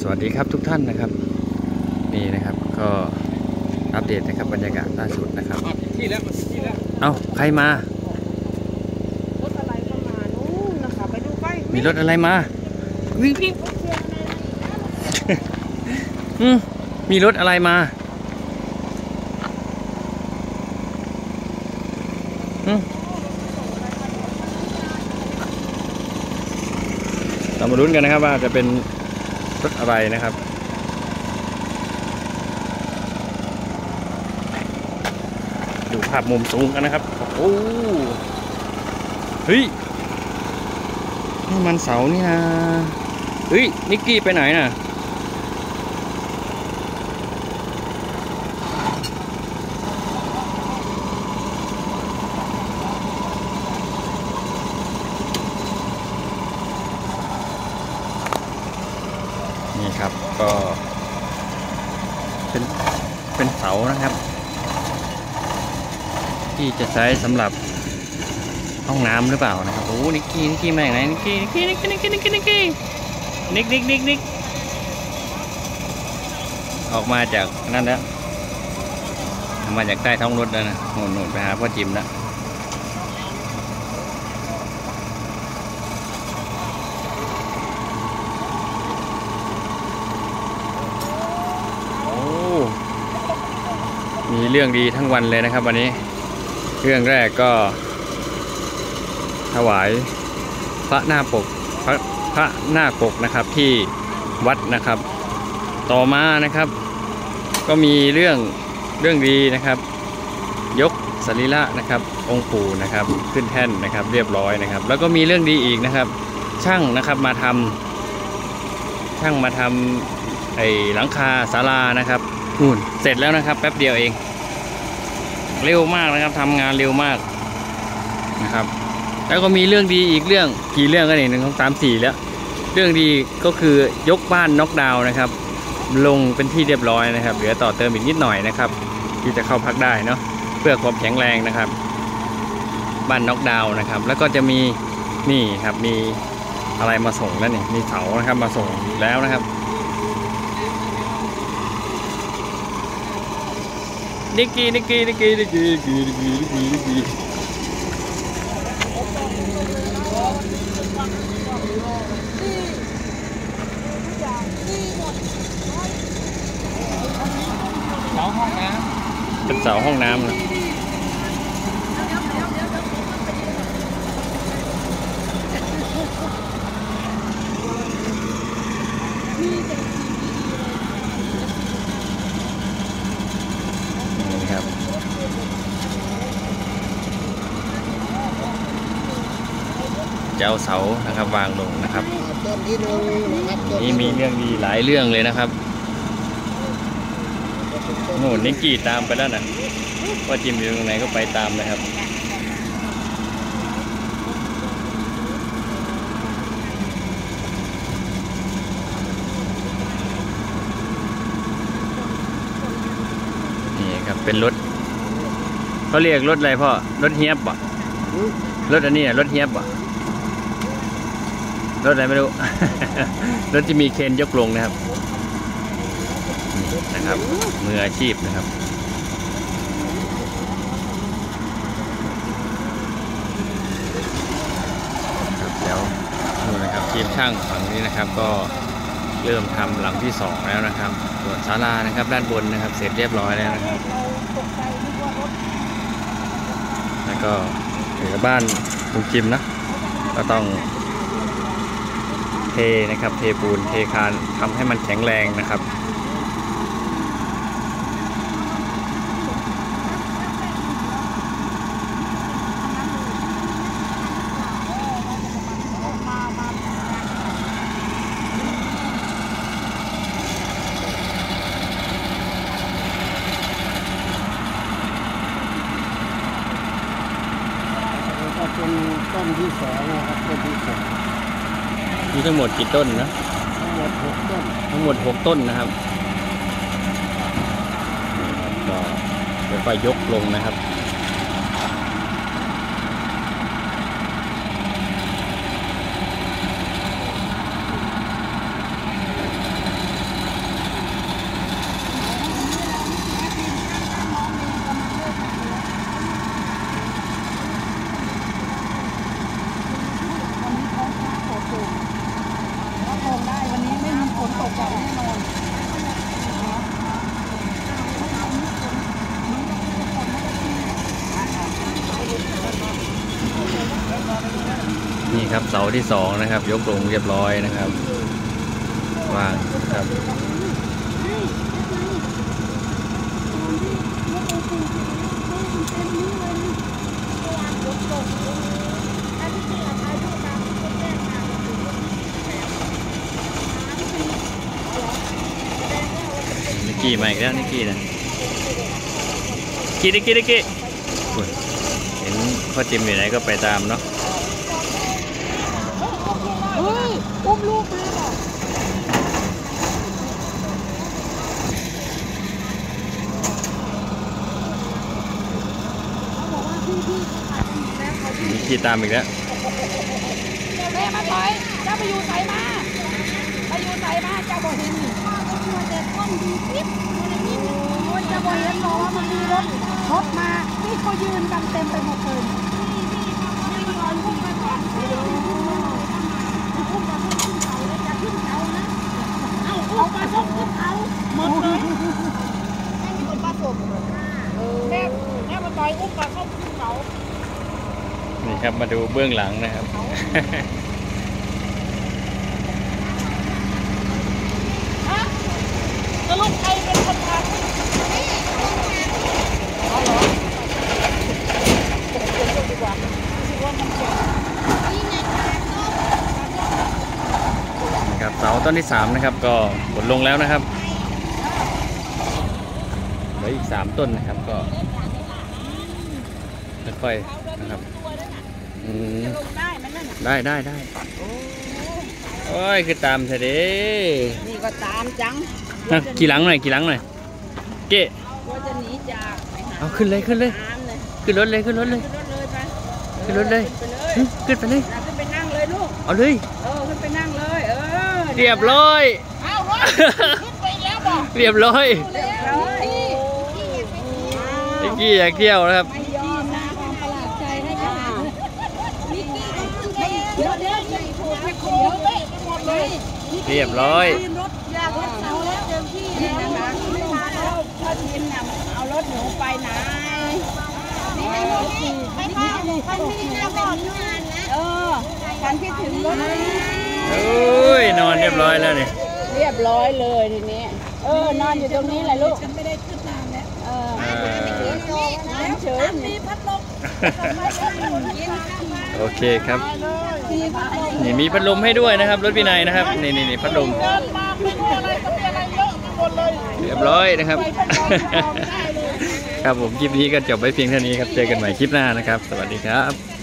สวัสดีครับทุกท่านนะครับ นี่นะครับก็อัปเดตนะครับบรรยากาศล่าสุดนะครับมาผิดที่แล้วมาผิดที่แล้วเอ้าใครมา รถอะไรก็มานู่นนะคะไปดูไปมีรถอะไรมาวิ่งวิ่งรถเชียร์อะไรนะอืมมีรถอะไรมาอืมเรามาลุ้นกันนะครับว่าจะเป็น รถอะไรนะครับ ดูภาพมุมสูงกันนะครับ โอ้โหเฮ้ยนี่มันเสานี่นะเฮ้ยนิกกี้ไปไหนน่ะครับก็ เป็นเป็นเสานะครับ ที่จะใช้สำหรับห้องน้ำหรือเปล่านะครับโอ้นิกกี้นิกกี้มาอย่างไรนิกกี้นิกกี้นิกกี้นิกกี้นิกกี้นิกกี้นิกนิกนิกนิกออกมาจากนั่นแล้วออกมาจากใต้ท้องรถแล้วนะโหนโหนไปหาพ่อจิมแล้ว มีเรื่องดีทั้งวันเลยนะครับ วันนี้ เรื่องแรกก็ ถวายพระหน้าปกพระพระหน้าปกนะครับที่วัดนะครับ ต่อมานะครับ ก็มีเรื่องเรื่องดีนะครับ ยกสรีระนะครับ องค์ปู่นะครับ ขึ้นแท่นนะครับ เรียบร้อยนะครับ แล้วก็มีเรื่องดีอีกนะครับ ช่างนะครับมาทำช่างมาทำไอ้หลังคาศาลานะครับ นู่นเสร็จแล้วนะครับ แป๊บเดียวเอง เร็วมากนะครับทำงานเร็วมากนะครับ แล้วก็มีเรื่องดีอีกเรื่องกี่เรื่องกันเนี่ยหนึ่งสองสามสี่แล้ว เรื่องดีก็คือยกบ้านน็อกดาวน์นะครับ ลงเป็นที่เรียบร้อยนะครับ เหลือต่อเติมอีกนิดหน่อยนะครับ ที่จะเข้าพักได้เนาะเพื่อความแข็งแรงนะครับ บ้านน็อกดาวน์นะครับ แล้วก็จะมีนี่ครับมีอะไรมาส่งแล้วนี่มีเสานะครับมาส่งแล้วนะครับ Nicky, Nicky, Nicky, Nicky, Nicky, Nicky, Nicky, Nicky. Sáu Hoang Nam. Tỉnh sáu Hoang Nam này. จะเอาเสานะครับวางลงนะครับต้นที่หนึ่งนะครับต้นนี่มีเรื่องดีหลายเรื่องเลยนะครับโน่นนิกกี้ตามไปแล้วนะว่าจิมอยู่ตรงไหนก็ไปตามเลยครับนี่ครับเป็นรถเขาเรียกรถอะไรพ่อรถเฮียบป่ะรถอันนี้อะรถเฮียบป่ะ รถอะไรไม่รู้ รถที่มีเคนยกลงนะครับนี่นะครับมืออาชีพนะครับแล้วนู่นะครับทีมช่างฝั่งนี้นะครับก็เริ่มทำหลังที่สองแล้วนะครับส่วนศาลานะครับ ด้านบนนะครับ เสร็จเรียบร้อยแล้วนะครับ แล้วก็เหลือบ้านคุณจิมนะก็ต้อง นะครับ เทปูนเทคานทำให้มันแข็งแรงนะครับ็เป็นต้นที่สองนะครับต้นที่สอง มีทั้งหมดกี่ต้นนะทั้งหมดหกต้นทั้งหมด6ต้นนะครับก็เดี๋ยวไปยกลงนะครับ เสาที่สองนะครับ ยกลงเรียบร้อยนะครับวางครับนิกกี้มาอีกแล้วนิกกี้นะกี้นิกกี้นิกกี้เห็นพ่อจิมอยู่ไหนก็ไปตามเนาะ เฮ้ยอุ้มลูกมาเหรอ นิกกี้ตามอีกแล้วแม่มาถอยเจ้าไปอยู่ใส่มาไปอยู่ใส่มาเจ้าบ่เห็นนี่เด็กก้นดีปิ๊บโอ้ยเจ้าบ่เห็นบอกว่ามันมีรถรถมานี่ก็ยืนกันเต็มไปหมดเลยนี่ก่อนพุ่งไปก่อนพุ่งไปพุ่งเขาเลยจะขึ้นเขานะเอาเอามาขึ้นเขาหมดเลยไม่มีคนมาส่งแม่แม่มาต่อยอุ้มมาเข้าขึ้นเขา นี่ครับมาดูเบื้องหลังนะครับฮะสรุปใครเป็นคนทำนะครับเสาต้นที่สามนะครับก็หมดลงแล้วนะครับเหลืออีกสามต้นนะครับก็ ค่อยๆนะครับอืมได้ไหมนั่นได้ได้ได้โอ้ยคือตามเธอเด้นี่ก็ตามจังฮะกี่หลังหน่อยกี่หลังหน่อยเก้ว่าจะหนีจากไปหาเอาขึ้นเลยขึ้นเลยน้ำเลย ขึ้นรถเลยขึ้นรถเลยขึ้นรถเลยไปขึ้นรถเลยขึ้นไปเลยหึขึ้นไปเลยนะขึ้นไปนั่งเลยลูกเอาเลยเออขึ้นไปนั่งเลยเออเรียบร้อยเอารถขึ้นไปแล้วบอกเรียบร้อยเรียบร้อยนิกกี้อยากเที่ยวนะครับ เรียบร้อยรถยากรถเสาแล้วเต็มที่นี่นะคะไม่มาแล้วพ่อทีมน่ะเอารถหนูไปไหนนี่ให้รถสี่ไม่พามันมีหน้าบอกนานนะเออฉันคิดถึงรถนะโอ้ยนอนเรียบร้อยแล้วเนี่ยเรียบร้อยเลยทีนี้ เออนอนอยู่ตรงนี้แหละลูกฉันไม่ได้ขึ้นนานแล้วเอออ่านั่งเฉยมีพัดลมกินข้าวมาโอเคครับมีพัดลม นี่มีพัดลมให้ด้วยนะครับรถวินัยนะครับนี่นี่นี่พัดลมเรียบร้อยนะครับ ครับผมคลิปนี้ก็จบไปเพียงเท่านี้ครับเจอกันใหม่คลิปหน้านะครับ สวัสดีครับ